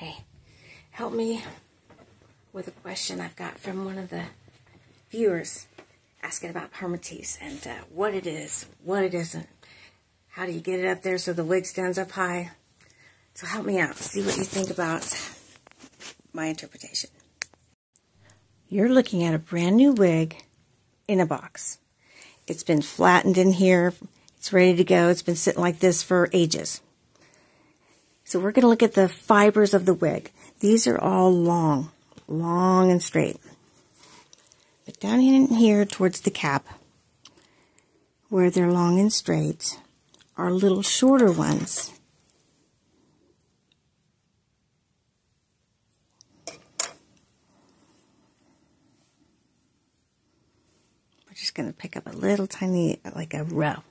Hey, help me with a question I've got from one of the viewers asking about permatease and uh, what it is, what it isn't. How do you get it up there so the wig stands up high? So help me out. See what you think about my interpretation. You're looking at a brand new wig in a box. It's been flattened in here. It's ready to go. It's been sitting like this for ages. So we're going to look at the fibers of the wig. These are all long, long and straight. But down in here towards the cap, where they're long and straight, are little shorter ones. We're just going to pick up a little tiny, like a row.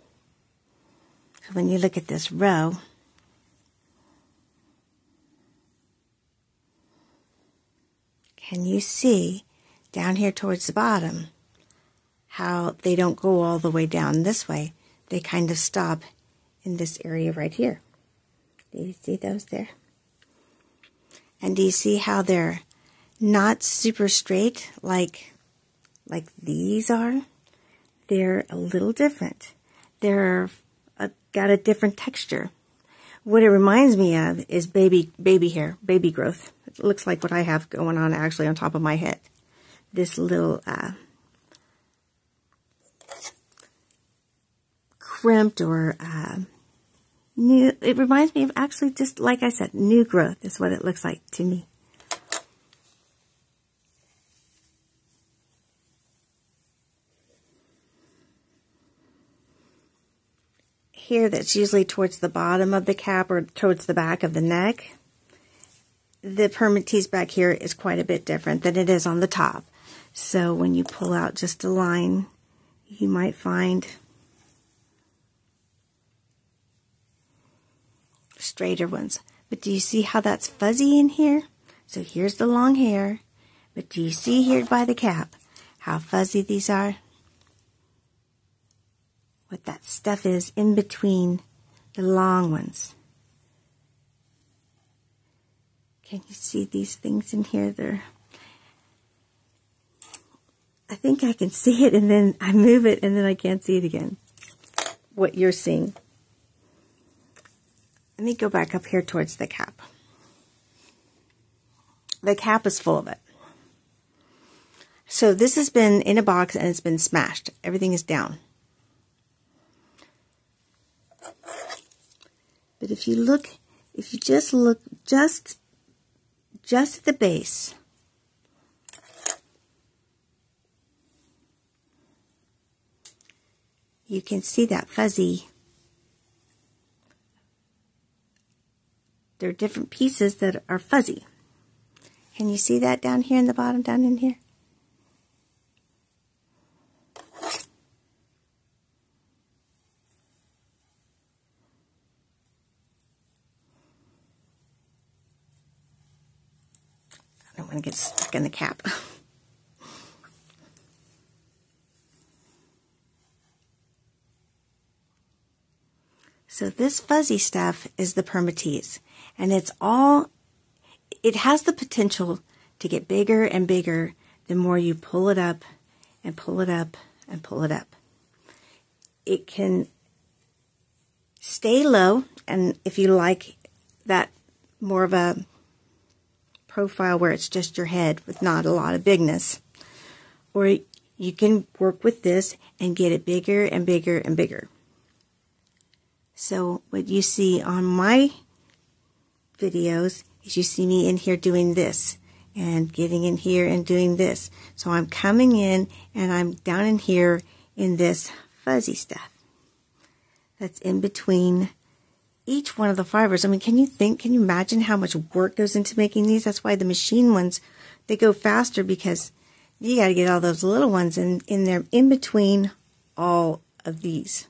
So when you look at this row, can you see down here towards the bottom how they don't go all the way down this way? They kind of stop in this area right here. Do you see those there? And do you see how they're not super straight like like these are? They're a little different. They're a, got a different texture. What it reminds me of is baby baby hair, baby growth. Looks like what I have going on actually on top of my head. This little uh, crimped or uh, new. It reminds me of actually just like I said, new growth is what it looks like to me. Here, that's usually towards the bottom of the cap or towards the back of the neck. The permatease back here is quite a bit different than it is on the top. So when you pull out just a line, you might find straighter ones. But do you see how that's fuzzy in here? So here's the long hair. But do you see here by the cap how fuzzy these are? What that stuff is in between the long ones. Can you see these things in here? They're I think I can see it and then I move it and then I can't see it again. What you're seeing. Let me go back up here towards the cap. The cap is full of it. So this has been in a box and it's been smashed. Everything is down. But if you look, if you just look just, just the base, you can see that fuzzy There are different pieces that are fuzzy. Can you see that down here in the bottom, down in here? Don't want to get stuck in the cap. So this fuzzy stuff is the permatease. And it's all, it has the potential to get bigger and bigger the more you pull it up and pull it up and pull it up. It can stay low, and if you like that more of a profile where it's just your head with not a lot of bigness, or you can work with this and get it bigger and bigger and bigger. So what you see on my videos is you see me in here doing this and getting in here and doing this. So I'm coming in and I'm down in here in this fuzzy stuff that's in between each one of the fibers. I mean, can you think, can you imagine how much work goes into making these? That's why the machine ones, they go faster because you got to get all those little ones in, in there in between all of these,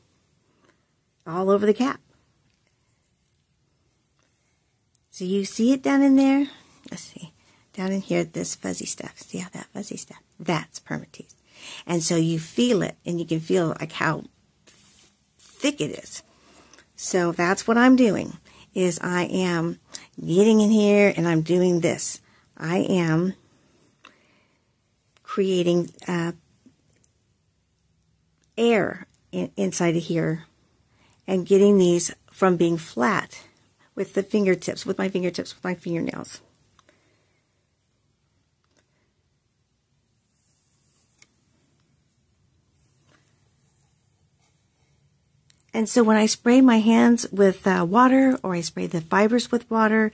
all over the cap. So you see it down in there? Let's see. Down in here, this fuzzy stuff. See how that fuzzy stuff? That's permatease. And so you feel it, and you can feel like how thick it is. So that's what I'm doing, is I am getting in here and I'm doing this. I am creating uh, air in, inside of here and getting these from being flat with the fingertips, with my fingertips, with my fingernails. And so when I spray my hands with uh, water or I spray the fibers with water,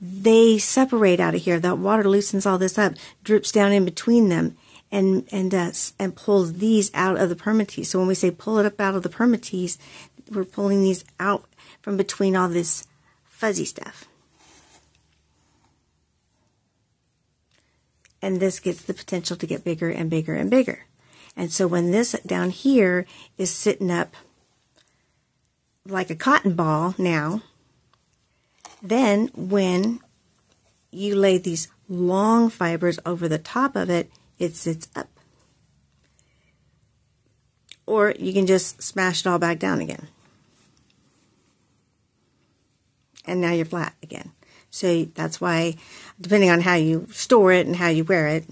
they separate out of here. That water loosens all this up, drips down in between them, and and uh, and pulls these out of the permatease. So when we say pull it up out of the permatease, we're pulling these out from between all this fuzzy stuff. And this gets the potential to get bigger and bigger and bigger. And so when this down here is sitting up like a cotton ball now, then when you lay these long fibers over the top of it, it sits up. Or you can just smash it all back down again. And now you're flat again. So that's why, depending on how you store it and how you wear it,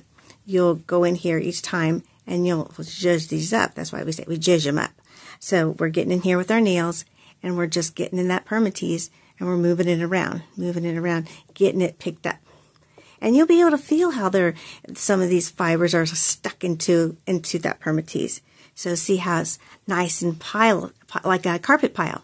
you'll go in here each time and you'll judge these up. That's why we say we judge them up. So we're getting in here with our nails and we're just getting in that permatease and we're moving it around, moving it around, getting it picked up. And you'll be able to feel how they some of these fibers are stuck into, into that permatease. So see how it's nice and pile, like a carpet pile,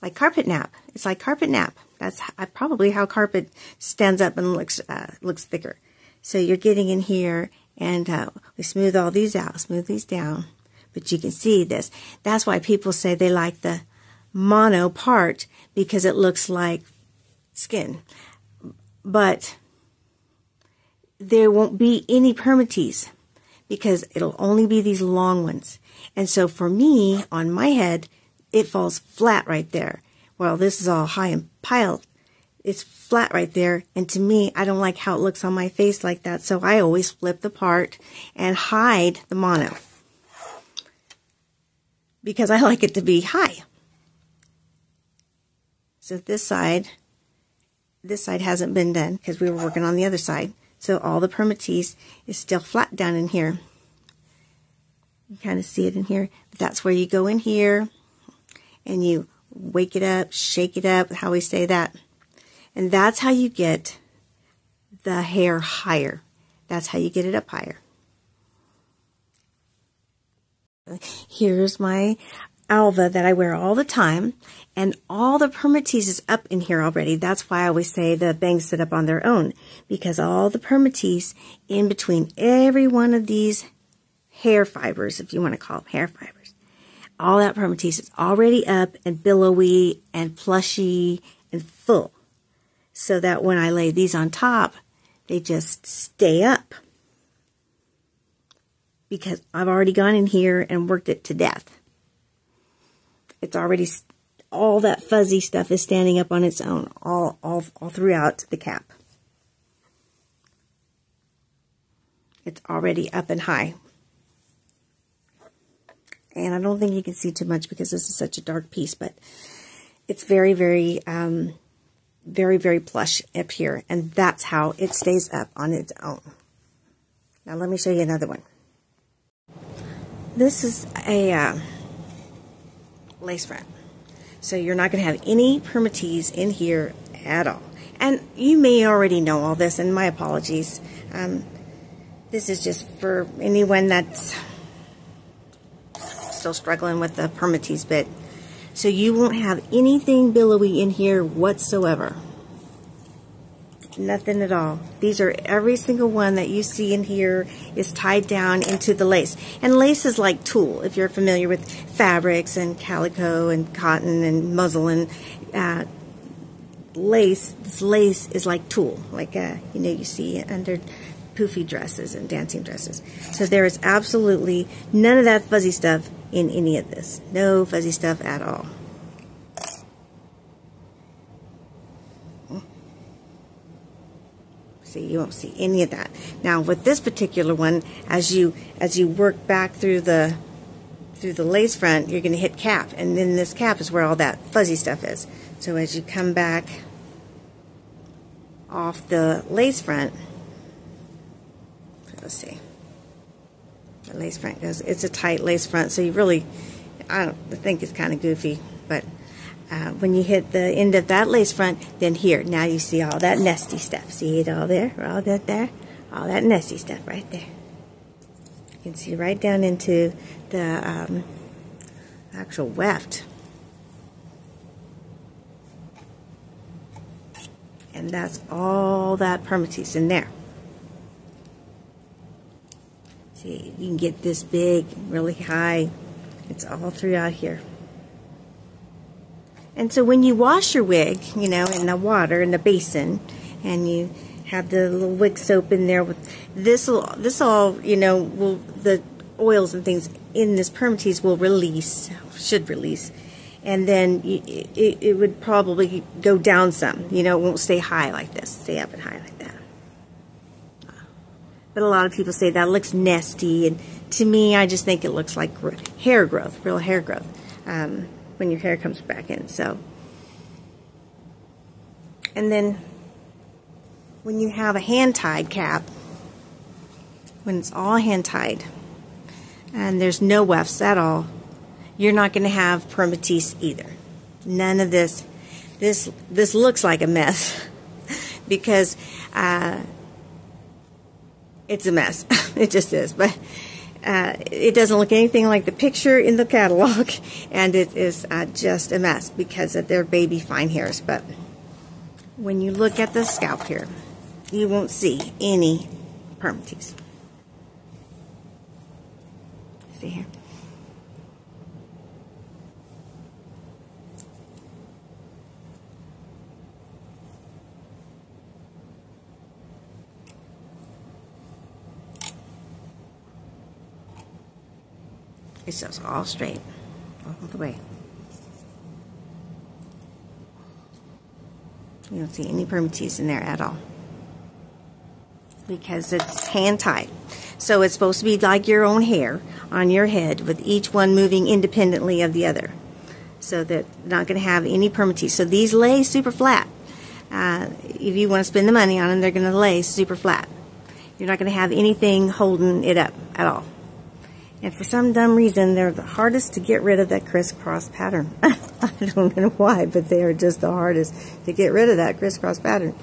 like carpet nap. It's like carpet nap. That's probably how carpet stands up and looks, uh, looks thicker. So you're getting in here and uh, we smooth all these out, smooth these down. But you can see this. That's why people say they like the mono part because it looks like skin. But there won't be any permatease because it'll only be these long ones. And so for me, on my head, it falls flat right there. Well, this is all high and piled. It's flat right there. And to me, I don't like how it looks on my face like that. So I always flip the part and hide the mono because I like it to be high. So this side, this side hasn't been done because we were working on the other side. So all the permatease is still flat down in here. You kind of see it in here. That's where you go in here and you wake it up, shake it up, how we say that. And that's how you get the hair higher. That's how you get it up higher. Here's my alva that I wear all the time. And all the permatease is up in here already. That's why I always say the bangs sit up on their own. Because all the permatease in between every one of these hair fibers, if you want to call them hair fibers, all that permatease is already up and billowy and plushy and full. So that when I lay these on top, they just stay up. Because I've already gone in here and worked it to death. It's already all that fuzzy stuff is standing up on its own all, all, all throughout the cap. It's already up and high. And I don't think you can see too much because this is such a dark piece, but it's very, very, um, very, very plush up here. And that's how it stays up on its own. Now let me show you another one. This is a uh, lace front. So you're not going to have any permatease in here at all. And you may already know all this, and my apologies. Um, this is just for anyone that's still struggling with the permatease bit. So you won't have anything billowy in here whatsoever. Nothing at all. These are every single one that you see in here is tied down into the lace. And lace is like tulle, if you're familiar with fabrics and calico and cotton and muslin. Uh, lace, this lace is like tulle, like uh, you know you see under poofy dresses and dancing dresses. So there is absolutely none of that fuzzy stuff in any of this. No fuzzy stuff at all. See, you won't see any of that. Now, with this particular one, as you as you work back through the through the lace front, you're going to hit cap, and then this cap is where all that fuzzy stuff is. So as you come back off the lace front. Let's see. The lace front goes, it's a tight lace front, so you really, I I think it's kind of goofy, uh, when you hit the end of that lace front, then here, now you see all that nesty stuff. See it all there, all that there, all that nesty stuff right there. You can see right down into the um, actual weft. And that's all that permatease in there. See, you can get this big, really high. It's all throughout here. And so when you wash your wig, you know, in the water, in the basin, and you have the little wig soap in there with this this all you know will the oils and things in this permatease will release should release. And then you, it, it would probably go down some you know it won't stay high like this stay up and high like that. But a lot of people say that looks nasty and to me I just think it looks like hair growth real hair growth. Um, when your hair comes back in so and then when you have a hand-tied cap, when it's all hand-tied, and there's no wefts at all, you're not going to have permatease either. None of this. This this looks like a mess because uh, it's a mess. it just is. But uh, it doesn't look anything like the picture in the catalog, and it is uh, just a mess because of their baby fine hairs. But when you look at the scalp here, you won't see any permatease. See here? It's just all straight, all the way. You don't see any permatease in there at all because it's hand tied. So it's supposed to be like your own hair on your head with each one moving independently of the other. So that not going to have any permatease. So these lay super flat. Uh, if you want to spend the money on them, they're going to lay super flat. You're not going to have anything holding it up at all. And for some dumb reason, they're the hardest to get rid of that crisscross pattern. I don't know why, but they are just the hardest to get rid of that crisscross pattern.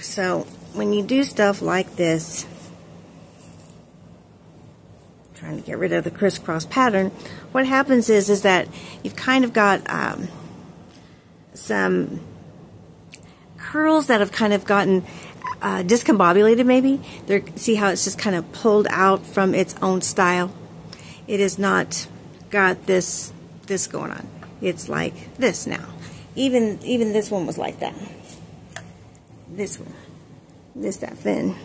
So when you do stuff like this, trying to get rid of the crisscross pattern, what happens is is that you've kind of got um, some curls that have kind of gotten uh, discombobulated maybe. They're, see how it's just kind of pulled out from its own style? It is not got this this going on. It's like this now. Even even this one was like that. This one this that fin.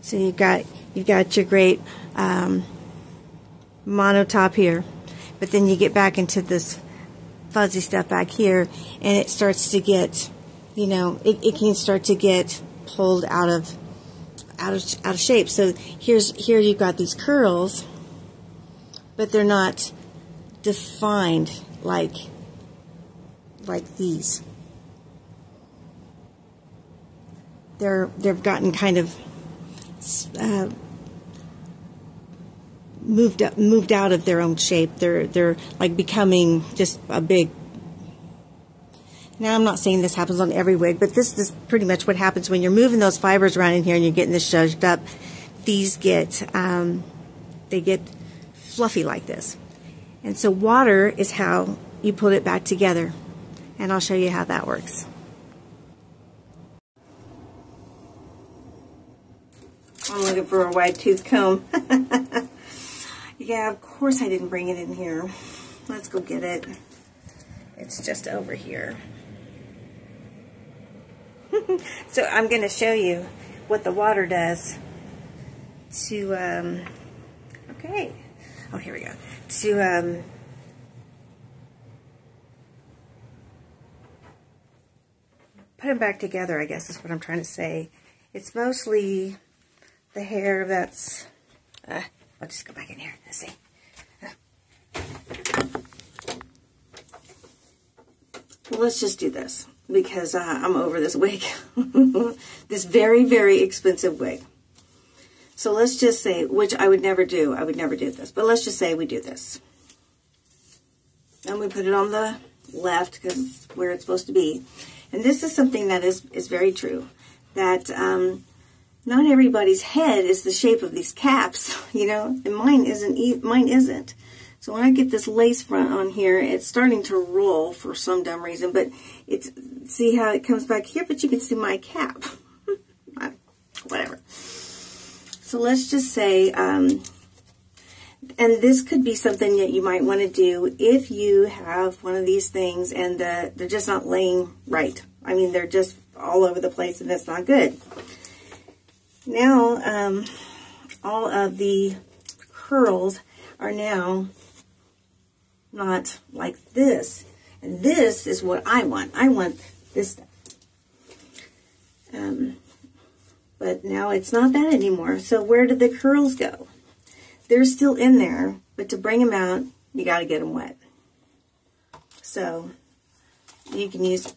So you've got you've got your great um, mono top here, but then you get back into this fuzzy stuff back here, and it starts to get, you know, it, it can start to get pulled out of out of out of shape. So here's here you've got these curls, but they're not defined like like these. they're they've gotten kind of uh, moved up, moved out of their own shape. They're they're like becoming just a big. Now I'm not saying this happens on every wig, but this is pretty much what happens when you're moving those fibers around in here and you're getting this zhuzhed up. These get um, they get fluffy like this, and so water is how you put it back together, and I'll show you how that works. I'm looking for a wide tooth comb. yeah, of course I didn't bring it in here. Let's go get it. It's just over here. so I'm going to show you what the water does to, um, okay. Oh, here we go. To, um, put them back together, I guess is what I'm trying to say. It's mostly the hair that's, uh, I'll just go back in here and see. Let's just do this because uh, I'm over this wig. this very, very expensive wig. So let's just say, which I would never do. I would never do this. But let's just say we do this. And we put it on the left because where it's supposed to be. And this is something that is, is very true. That um, not everybody's head is the shape of these caps, you know, and mine isn't. Mine isn't. So when I get this lace front on here, it's starting to roll for some dumb reason, but it's, see how it comes back here, but you can see my cap. Whatever. So let's just say, um, and this could be something that you might want to do if you have one of these things and uh, they're just not laying right. I mean, they're just all over the place and that's not good. Now, um, all of the curls are now not like this. And this is what I want. I want this stuff. Um, but now it's not that anymore. So where did the curls go? They're still in there, but to bring them out, you got to get them wet. So you can use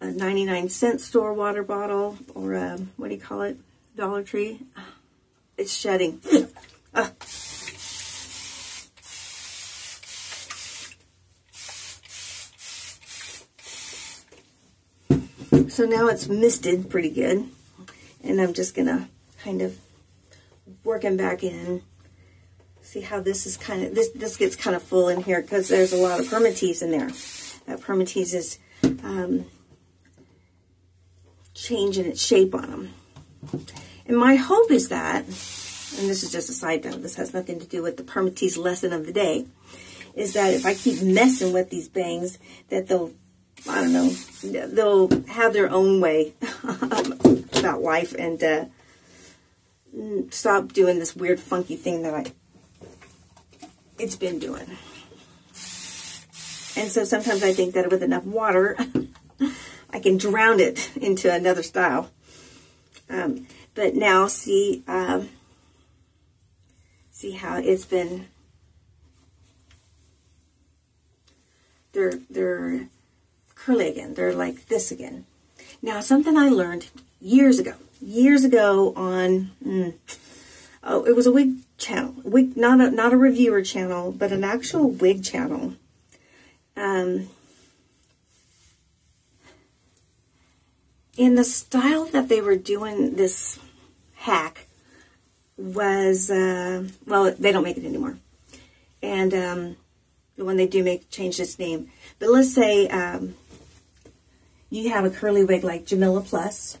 a 99 cent store water bottle or a, what do you call it, Dollar Tree. It's shedding. ah. So now it's misted pretty good. And I'm just going to kind of work them back in. See how this is kind of, this, this gets kind of full in here because there's a lot of permatease in there. That permatease is um, changing its shape on them. And my hope is that, and this is just a side note, this has nothing to do with the permatease lesson of the day, is that if I keep messing with these bangs, that they'll I don't know, they'll have their own way about life and uh, stop doing this weird funky thing that I it's been doing. And so sometimes I think that with enough water, I can drown it into another style. Um, but now see, um, see how it's been, they're, they're curly again. They're like this again. Now, something I learned years ago, years ago on, mm, oh, it was a wig channel, wig, not a, not a reviewer channel, but an actual wig channel. Um, in the style that they were doing this hack was, uh, well, they don't make it anymore. And um, when they do make change its name. But let's say um, you have a curly wig like Jamila Plus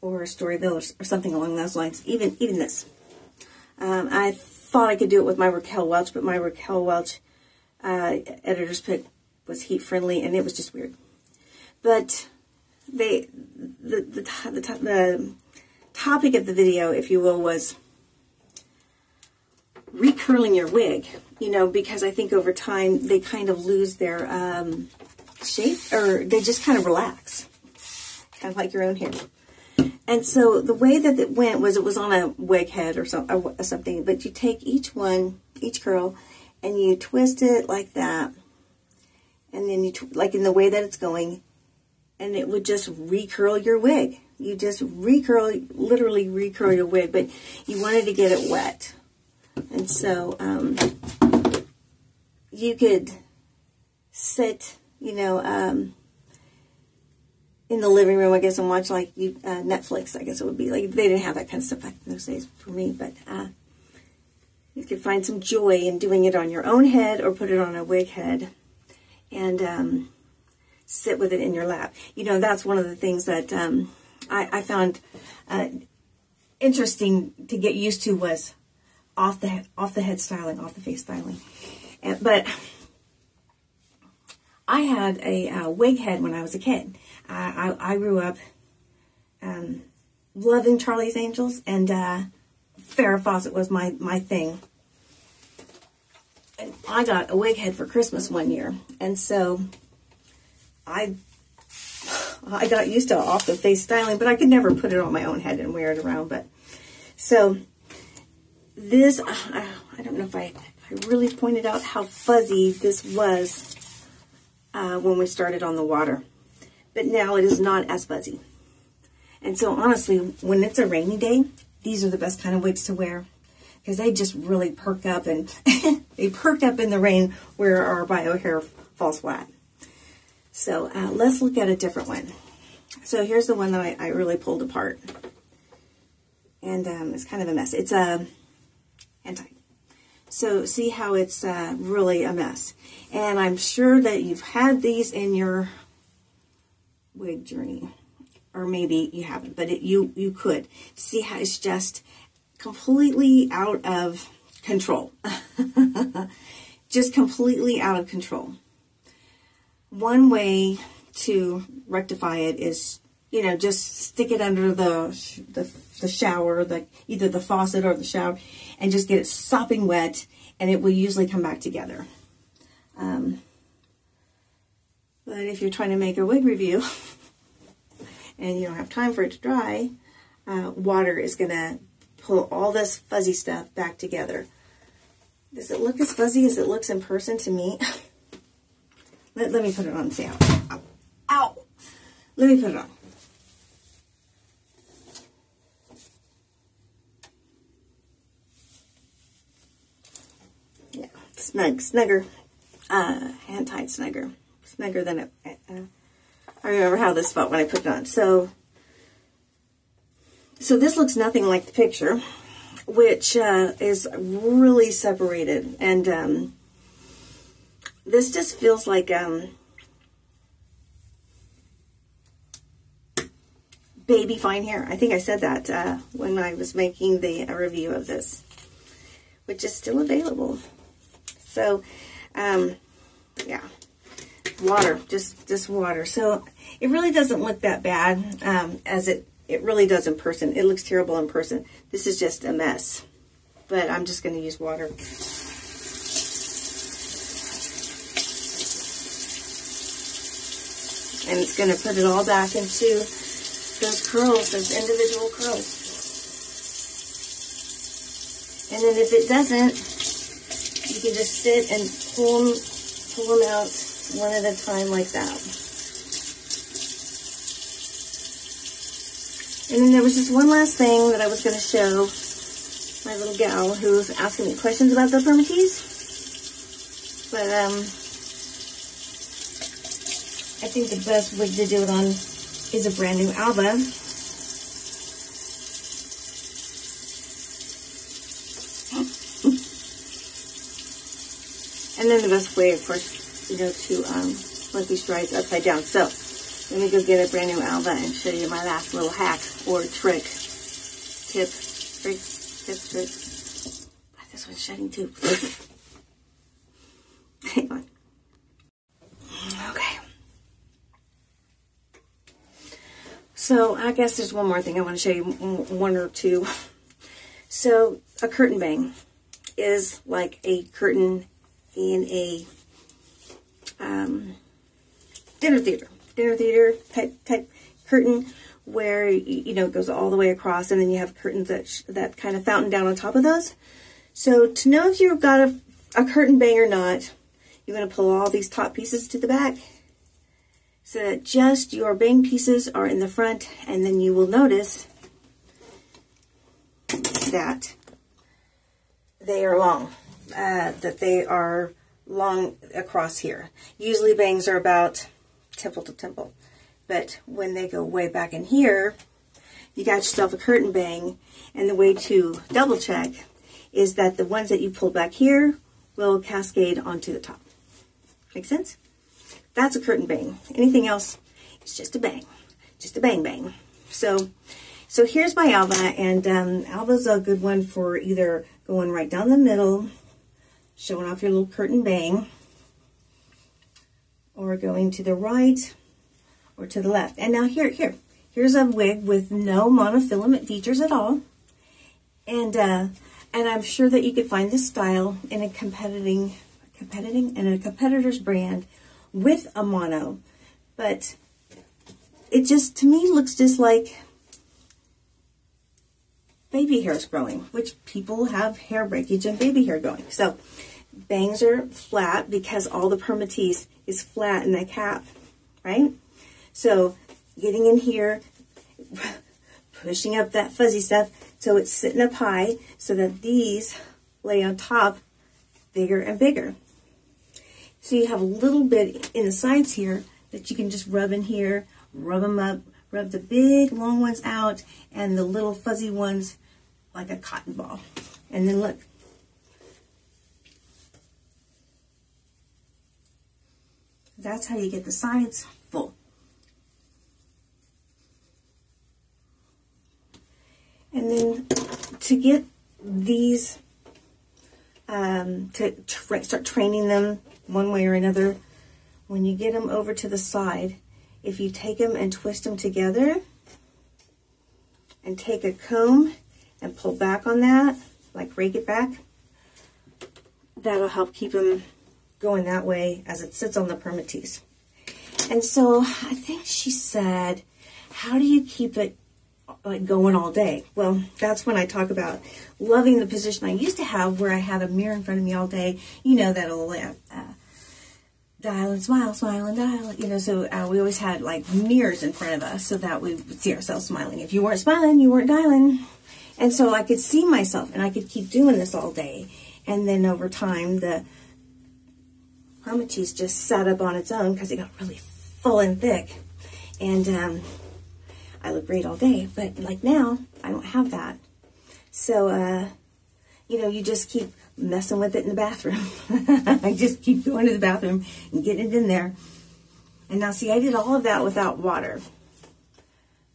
or Storyville or, or something along those lines, even even this. Um, I thought I could do it with my Raquel Welch, but my Raquel Welch uh, editor's pick was heat friendly, and it was just weird. But they the the, the, the topic of the video, if you will, was recurling your wig. You know, because I think over time they kind of lose their um, shape, or they just kind of relax, kind of like your own hair. And so the way that it went was it was on a wig head or, or something, but you take each one, each curl, and you twist it like that, and then you, like in the way that it's going, and it would just recurl your wig. You just recurl, literally recurl your wig, but you wanted to get it wet. And so um, you could sit you know, um, in the living room, I guess, and watch like you, uh, Netflix. I guess it would be like they didn't have that kind of stuff back in those days for me, but uh, you could find some joy in doing it on your own head or put it on a wig head, and um, sit with it in your lap. You know, that's one of the things that um, I, I, found uh, interesting to get used to was off the off the head styling, off the face styling, and, but I had a uh, wig head when I was a kid. I, I, I grew up um, loving Charlie's Angels, and uh, Farrah Fawcett was my, my thing. And I got a wig head for Christmas one year, and so I I got used to off the face styling, but I could never put it on my own head and wear it around. But so this, I don't know if I, I really pointed out how fuzzy this was uh, when we started on the water. But now it is not as fuzzy. And so honestly, when it's a rainy day, these are the best kind of wigs to wear because they just really perk up and they perk up in the rain where our bio hair falls flat. So uh, let's look at a different one. So here's the one that I, I really pulled apart. And um, it's kind of a mess. It's a hand tie. So see how it's uh, really a mess. And I'm sure that you've had these in your wig journey. Or maybe you haven't, but it, you, you could. See how it's just completely out of control. just completely out of control. One way to rectify it is, you know, just stick it under the, the, the shower, the, either the faucet or the shower, and just get it sopping wet, and it will usually come back together. Um, but if you're trying to make a wig review, and you don't have time for it to dry, uh, water is going to pull all this fuzzy stuff back together. Does it look as fuzzy as it looks in person to me? let, let me put it on how. Ow! Let me put it on. Yeah, snug, snugger, uh, hand-tied snugger. Snugger than it, uh, I remember how this felt when I put it on. So, so this looks nothing like the picture, which uh, is really separated. And um, this just feels like um, baby fine hair. I think I said that uh, when I was making the review of this, which is still available. So, um, yeah, water, just just water. So it really doesn't look that bad um, as it it really does in person. It looks terrible in person. This is just a mess, but I'm just going to use water. And it's going to put it all back into those curls, those individual curls. And then if it doesn't, you can just sit and pull them, pull them out one at a time like that. And then there was just one last thing that I was going to show my little gal who's asking me questions about the permatease. But um, I think the best wig to do it on is a brand new Alva. And then the best way, of course, you know, to um, these dry upside down. So, let me go get a brand new Alva and show you my last little hack or trick, tip, trick, tip, trick. This one's shedding too. Hang on. Okay. So I guess there's one more thing I want to show you, one or two. So a curtain bang is like a curtain in a um, dinner theater, dinner theater type, type curtain where, you know, it goes all the way across and then you have curtains that, that kind of fountain down on top of those. So to know if you've got a, a curtain bang or not, you're going to pull all these top pieces to the back so that just your bang pieces are in the front and then you will notice that they are long, uh, that they are long across here. Usually bangs are about temple to temple, but when they go way back in here, you got yourself a curtain bang, and the way to double check is that the ones that you pull back here will cascade onto the top. Make sense? That's a curtain bang. Anything else is just a bang. Just a bang bang. So, so here's my Alva, and um, Alva's a good one for either going right down the middle, showing off your little curtain bang, or going to the right or to the left. And now here, here, here's a wig with no monofilament features at all. And, uh, and I'm sure that you could find this style in a competing, competing, in a competitor's brand with a mono, but it just, to me, looks just like baby hairs growing, which people have hair breakage and baby hair growing. So bangs are flat because all the permatease is flat in that cap, right? So getting in here, pushing up that fuzzy stuff so it's sitting up high so that these lay on top bigger and bigger. So you have a little bit in the sides here that you can just rub in here, rub them up, rub the big long ones out and the little fuzzy ones like a cotton ball. And then look. That's how you get the sides full. And then to get these, um, to tra start training them one way or another, when you get them over to the side, if you take them and twist them together and take a comb and pull back on that, like rake it back, that'll help keep them going that way as it sits on the permatease. And so I think she said, how do you keep it like going all day? Well, that's when I talk about loving the position I used to have where I had a mirror in front of me all day. You know, that'll uh, dial and smile, smile and dial. You know, so uh, we always had like mirrors in front of us so that we would see ourselves smiling. If you weren't smiling, you weren't dialing. And so I could see myself and I could keep doing this all day. And then over time, the permatease just sat up on its own because it got really full and thick. And um, I look great all day. But like now, I don't have that. So, uh, you know, you just keep messing with it in the bathroom. I just keep going to the bathroom and getting it in there. And now, see, I did all of that without water.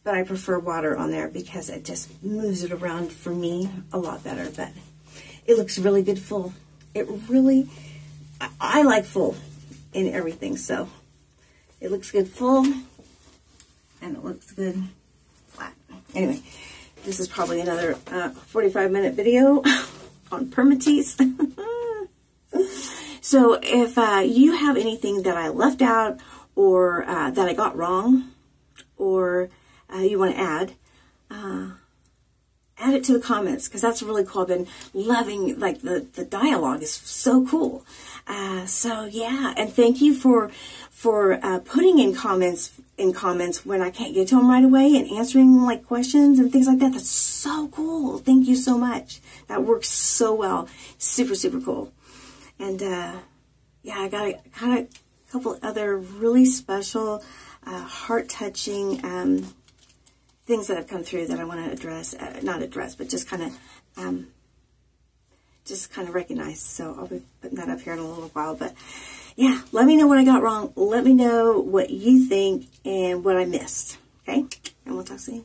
But I prefer water on there because it just moves it around for me a lot better. But it looks really good full. It really, I, like full in everything. So it looks good full and it looks good flat. Anyway, this is probably another uh, 45 minute video. on permatease. so if uh, you have anything that I left out or uh, that I got wrong or uh, you want to add, uh, add it to the comments because that's really cool. I've been loving like the, the dialogue is so cool. Uh, so yeah, and thank you for for uh, putting in comments in comments when I can't get to them right away and answering like questions and things like that. That's so cool. Thank you so much. That works so well. Super super cool. And uh, yeah, I got of a couple other really special, uh, heart touching um, things that have come through that I want to address. Uh, not address, but just kind of um, just kind of recognize. So I'll be putting that up here in a little while. But yeah, let me know what I got wrong. Let me know what you think and what I missed. Okay? And we'll talk soon.